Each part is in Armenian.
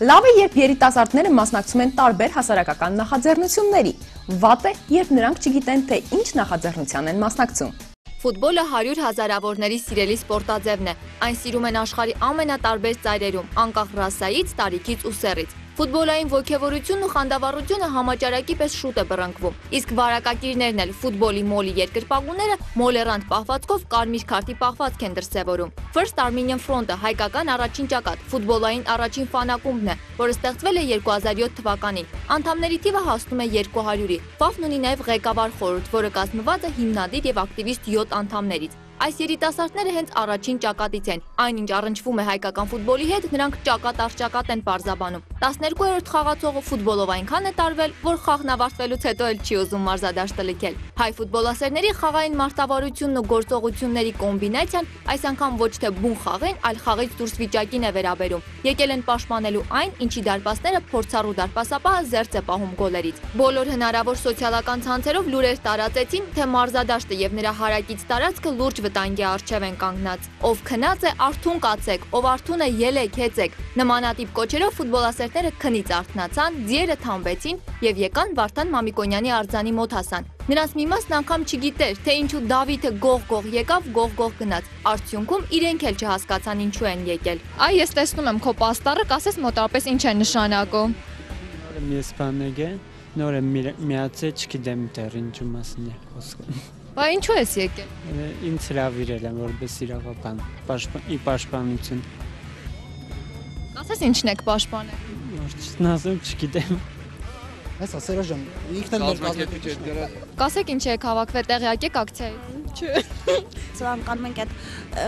Լավ է, երբ երիտասարդները մասնակցում են տարբեր հասարակական նախաձեռնությունների։ Վատ է, երբ նրանք չգիտեն, թե ինչ նախաձեռնության են մասնակցում։ Ֆուտբոլը 100 հազարավորների սիրելի սպորտաձևն է։ Այն սիրում են աշխարի ամենատարբեր ծայրերում, անկախ ռասայից, տարիքից ու սեռից։ Ֆուտբոլային ոգևորությունն ու խանդավառությունը համաճարակի պես շուտ է բռնկվում։ Իսկ վարակակիրներն էլ ֆուտբոլի մոլի երկրպագուները մոլերանտ պահվածքով կարմիր քարտի պահվածք են դրսևորում։ First Armenian Front-ը հայկական առաջին ճակատ, ֆուտբոլային առաջին ֆանակումբն է, որը ստեղծվել է 2007 թվականին։ Անդամների թիվը հասնում է 200-ի։ ՖԱՖ-ն ունի նաև ղեկավար խորհուրդ, որը կազմված է հիմնադիր եւ ակտիվիստ 7 անդամներից։ Այս երիտասարդները հենց առաջին ճակատից են։ Այնինչ առնչվում է հայկական ֆուտբոլի հետ, նրանք ճակատ առ ճակատ են պարզաբանում։ 12-րդ խաղացողը ֆուտբոլով այնքան է տարվել, որ խաղն ավարտվելուց հետո էլ չի ուզում մարզադաշտը լքել։ Հայ ֆուտբոլասերների խաղային մարտավարությունն ու գործողությունների կոմբինացիան այս անգամ ոչ թե բուն խաղին, այլ խաղից դուրս վիճակին է վերաբերում։ Եկել են պաշտպանելու այն, ինչի դարպասները փորձառու դարպասապահը զերծ է պահում գոլերից։ Բոլոր հնարավոր սոցիալական ցանցերով լուրեր տարածեցին, թե մարզադաշտը եւ նրա հարակից տարածքը լուրջ վտանգի առջև են կանգնած։ Ով քնած է, արթուն կացեք, ով արթուն է, ելեք, հեծեք։ Նմանատիպ կոչերով ֆուտբոլասերները քնից արթնացան, ձիերը թամբեցին եւ եկան Վարդան Մամիկոնյանի արձանի մոտ հասան։ Նրանց մի մասն անգամ չգիտեր, թե ինչու Դավիթը գող-գող եկավ, գող-գող գնաց։ Արդյունքում իրենք էլ չհասկացան ինչու են եկել։ Այ ես տեսնում եմ քո պաստառը, կասես մոտավորապես ինչ է նշանակում։ մի սպանել է, նորը միացե, չգիտեմ դեռ ինչու մասին է խոսքը։ Բա ինչու ես եկել։ Ինձ հravirել եմ որպես իրավաբան, պաշտպան ի պաշտպանություն։ Ասես ինչն եք պաշտպանել։ չնասեմ, չգիտեմ։ Հեսա Սերոժան, ինքն էլ մեր կազմակերպիչ է։ Կասեք ինչ եք հավաքվել, տեղյակ եք ակցիայի։ Չէ։ Ցանկանում ենք այդ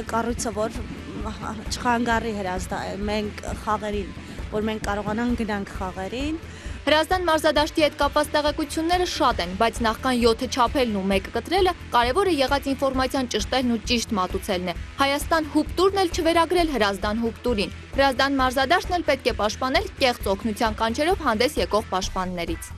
կառույցը, որ չխանգարի հրազդա մենք խաղերին, որ մենք կարողանանք գնանք խաղերին Հրազդան մարզադաշտի հետ կապված տեղեկությունները շատ են, բայց նախքան 7-ը չափելն ու 1-ը կտրելը կարևորը եղած ինֆորմացիան ճշտելն ու ճիշտ մատուցելն է։ Հայաստան հուպտուրն էլ չվերագրել Հրազդան հուպտուրին։ Հրազդան մարզադաշտն էլ պետք է պաշտպանել կեղծ օգնության կանչերով հանդես եկող պաշտպաններից։